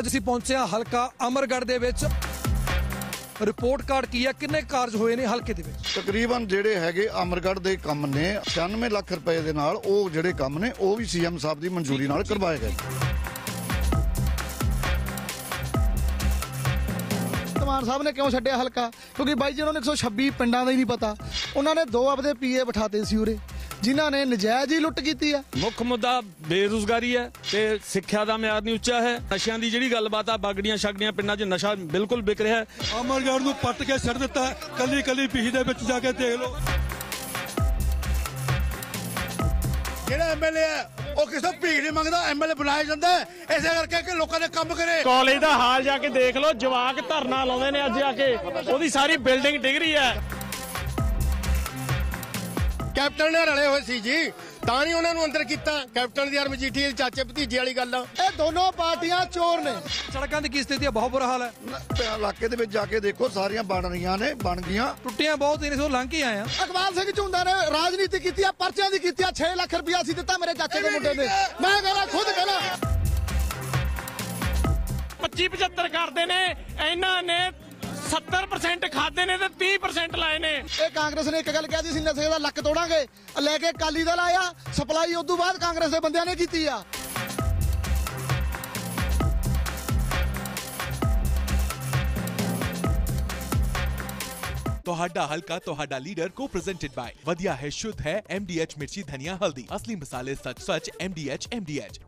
ਅੱਜ ਅਸੀਂ ਪਹੁੰਚੇ ਹਾਂ ਹਲਕਾ ਅਮਰਗੜ੍ਹ ਦੇ ਵਿੱਚ। ਰਿਪੋਰਟ ਕਾਰਡ ਕੀ ਹੈ? ਕਿੰਨੇ ਕਾਰਜ ਹੋਏ ਨੇ ਹਲਕੇ ਦੇ ਵਿੱਚ? ਤਕਰੀਬਨ ਜਿਹੜੇ ਹੈਗੇ ਅਮਰਗੜ੍ਹ ਦੇ ਕੰਮ ਨੇ 96 ਲੱਖ ਰੁਪਏ ਦੇ ਨਾਲ ਉਹ ਜਿਹੜੇ ਕੰਮ ਨੇ ਉਹ ਵੀ ਸੀਐਮ ਸਾਹਿਬ ਦੀ ਮਨਜ਼ੂਰੀ ਨਾਲ ਕਰਵਾਏ ਗਏ। ਧਮਾਨ ਸਾਹਿਬ ਨੇ ਕਿਉਂ ਛੱਡਿਆ ਹਲਕਾ? ਕਿਉਂਕਿ ਬਾਈ ਜੀ ਉਹਨਾਂ ਨੂੰ 126 ਪਿੰਡਾਂ ਦਾ ਹੀ ਨਹੀਂ ਪਤਾ। ਉਹਨਾਂ ਨੇ ਦੋ ਆਪਦੇ ਪੀਏ ਬਿਠਾਤੇ ਸੀ ਉਰੇ। ਜਿਨ੍ਹਾਂ ਨੇ ਨਜਾਇਜ਼ ਹੀ ਲੁੱਟ ਕੀਤੀ ਆ। ਮੁੱਖ ਮੁੱਦਾ ਬੇਰੁਜ਼ਗਾਰੀ ਹੈ ਤੇ ਸਿੱਖਿਆ ਦਾ ਮਿਆਰ ਨਹੀਂ ਉੱਚਾ ਹੈ। ਨਸ਼ਿਆਂ ਦੀ ਜਿਹੜੀ ਗੱਲਬਾਤ ਆ ਬਾਗੜੀਆਂ ਛਗੜੀਆਂ ਪਿੰਡਾਂ 'ਚ ਨਸ਼ਾ ਬਿਲਕੁਲ ਵਿਕ ਰਿਹਾ ਹੈ। ਅਮਰਗੜ੍ਹ ਨੂੰ ਪੱਟ ਕੇ ਛੱਡ ਦਿੱਤਾ ਕੱਲੀ ਕੱਲੀ ਪੀਹ ਦੇ ਵਿੱਚ ਜਾ ਕੇ ਦੇਖ ਲਓ। ਜਿਹੜਾ ਐਮਐਲਏ ਹੈ ਉਹ ਕਿਸੇ ਭੀਖ ਨਹੀਂ ਮੰਗਦਾ। ਐਮਐਲਏ ਬਣਾਇਆ ਜਾਂਦਾ ਇਸੇ ਕਰਕੇ ਕਿ ਲੋਕਾਂ ਦੇ ਕੰਮ ਕਰੇ। ਕਾਲਜ ਦਾ ਹਾਲ ਜਾ ਕੇ ਦੇਖ ਲਓ। ਜਵਾਕ ਧਰਨਾ ਲਾਉਂਦੇ ਨੇ ਅੱਜ ਆ ਕੇ। ਉਹਦੀ ਸਾਰੀ ਬਿਲਡਿੰਗ ਡਿੱਗ ਰਹੀ ਹੈ। ਕੈਪਟਨ ਨੇ ਰਲੇ ਹੋਏ ਸੀ ਜੀ। ਤਾਂ ਨਹੀਂ ਉਹਨਾਂ ਨੂੰ ਅੰਦਰ ਕੀਤਾ। ਕੈਪਟਨ ਦੀ ਯਾਰ ਮਜੀਠੀ ਦੇ ਚਾਚੇ ਭਤੀਜੇ ਵਾਲੀ ਗੱਲ ਆ। ਇਹ ਦੋਨੋਂ ਪਾਰਟੀਆਂ ਚੋਰ ਨੇ। ਸੜਕਾਂ ਦੀ ਕੀ ਸਥਿਤੀ ਹੈ ਬਹੁਤ ਬੁਰਾ ਹਾਲ ਹੈ ਇਲਾਕੇ ਦੇ ਵਿੱਚ ਜਾ ਕੇ ਦੇਖੋ ਸਾਰੀਆਂ ਬਣ ਰਹੀਆਂ ਨੇ ਬਣ ਗਈਆਂ। ਟੁੱਟੀਆਂ ਬਹੁਤ ਨੇ ਸੋ ਲੰਘ ਕੇ ਆਏ ਆ। ਅਕਬਾਲ ਸਿੰਘ ਝੁੰਦਾ ਨੇ ਰਾਜਨੀਤੀ ਕੀਤੀ ਆ ਪਰਚਿਆਂ ਦੀ ਕੀਤੀ ਆ 6 ਲੱਖ ਰੁਪਇਆ ਸੀ ਦਿੱਤਾ ਮੇਰੇ ਚਾਚੇ ਦੇ ਮੁੰਡੇ ਨੇ ਮੈਂ ਕਹਿੰਦਾ ਖੁਦ ਕਹਿੰਦਾ 25 75 ਕਰਦੇ ਨੇ ਇਹਨਾਂ ਨੇ 70% ਖਾਦੇ ਨੇ ਤੇ 30% ਲਾਏ ਨੇ। ਇਹ ਕਾਂਗਰਸ ਨੇ ਇੱਕ ਗੱਲ ਕਹਿ ਦਿੱਤੀ ਸੀ ਨਸ਼ੇ ਦਾ ਲੱਕ ਤੋੜਾਂਗੇ। ਲੈ ਕੇ ਅਕਾਲੀ ਦਲ ਆਇਆ ਸਪਲਾਈ ਉਦੋਂ ਬਾਅਦ ਕਾਂਗਰਸ ਦੇ ਬੰਦਿਆਂ ਨੇ ਕੀਤੀ ਆ। ਤੁਹਾਡਾ ਹਲਕਾ ਤੁਹਾਡਾ ਲੀਡਰ ਕੋ ਪ੍ਰੈਜ਼ੈਂਟਡ ਬਾਈ ਵਧੀਆ ਹੈ ਸ਼ੁੱਧ ਹੈ MDH ਮਿਰਚੀ ਧਨੀਆ ਹਲਦੀ। ਅਸਲੀ ਮਸਾਲੇ ਸੱਚ ਸੱਚ MDH MDH